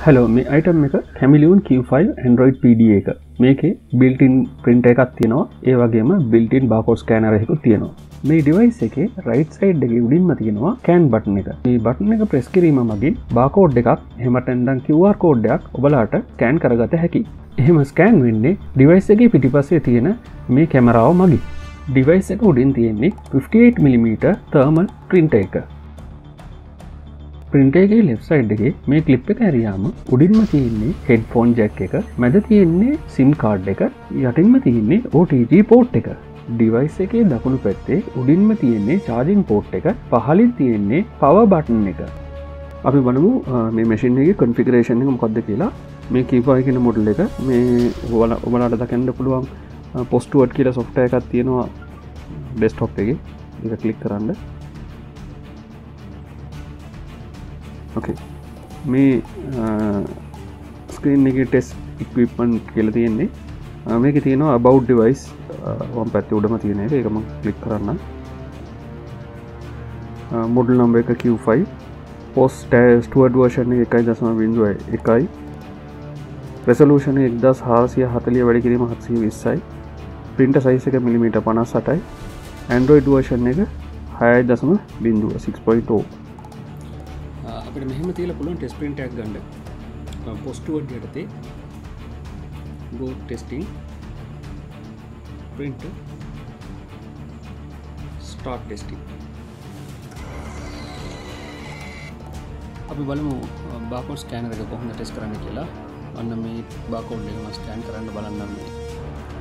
Hello මේ item එක කැමිලියන් Q5 Android PD එක. මේකේ බිල්ටින් ප්‍රින්ට එකක් තියෙනවා. ඒ වගේම බිල්ටින් බාකෝස් කෑනරහෙකු තියෙනවා. මේ ඩිවයිස් එක රයිට් සයිඩ් එක උඩින්ම තියෙනවා කෑන් බටන එක. මේ බටන එක ප්‍රෙස් කිරීම මගින් බාකෝඩ් එකක් හෙමටන්ඩන් QR කෝඩ්ඩයක් ඔබලාට කෑන් කරගත හැකි එහෙම ස්කෑන් වෙන්නේ ඩිවයිස් එක පිටිපස්සේ තියෙන මේ කැමරාව මගින්. ඩිවයිස් එක උඩින් තියෙන්නේ 58mm තර්මල් ප්‍රින්ට එක. පින්ටේගේ ලෙෆ්සයිඩ්ගේ මේ කලිප් එක ඇරියාම උඩින්ම තියන්නේ හෙඩ් ෆෝන් ජැක් එක මැද තියෙන්නේ සිම් කාඩ් එක යටින්ම තියන්නේ OTG පෝට් එක. ඩිවයිස් එකේ දකුණු පැත්තේ උඩින්ම තියෙන්නේ චාජිං පෝට් එක පහලින් තියෙන්නේ පව බටන් එක. අපි බලමු මේ මැසින්ගේ කොන්ෆිකරේෂන් එක මොකක්ද කියලා. මේ කීපයි කියෙන මොඩල් එක මේ ඔබල ඔබලාට දකැන්ඩ පුළුවන් පොස්ටුවට් කියලා සොෆ්ට එකක් තියෙනවා ඩෙස්ටොප් එක. එක කලික් කරන්න. ඕකේ මේ ස්ක්‍රීන් එක ටෙස් ඉක්විප්මන් කියල තියෙන්නේ. මේක තියෙනවා බෞ් ඩිවයිස් වම් පැත්ති උඩම තියෙන එක. එකම කලික් කරන්න මුඩල් නම්බ එක Q5 පොස් ටස්ටුවඩ් වර්ෂණ එකයි දසම බිඳුව එකයි. රෙසලූෂණ එක්දස් හාසිය හතලිය වැඩි කිරීම හත්සී විස්සයි පින්ට සයිස එක මිලිමිට පනස් සටයි ඇන්ඩරෝයිඩ් වර්ෂණ එක හයයි දසම බිඳුව 6.0 අපට මෙහම තියල පුළුවන් ටෙස් පින්ටක් ගන්න. පොස්ටුවඩ් යටතේ ගෝ ටෙස්ටිං පින්ට ස්ටාර්ට් ටෙස්ටිං අපි බලමු බාකෝඩ් ස්කෑනර එක කොහොඳ ටෙස් කරන්න කියලා. අන්න මේ බාකෝඩ් එකම ස්කෑන් කරන්න බලන්නම්. මේ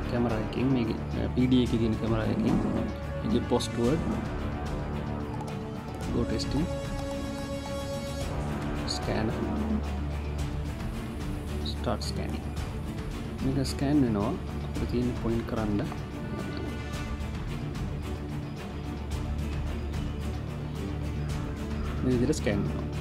කැමරයකින් මේ පඩ එක ගෙන කැමරයකින් ඉ පොස්ටුවඩ් ගෝ ටෙස්ටිං ස්කෑන ස්ටාර්ට් ස්කෑනි මේක ස්කෑන් වෙනවා. අප තියෙන පොයින්් කරන්න. විදිර ස්කෑන් වෙනවා.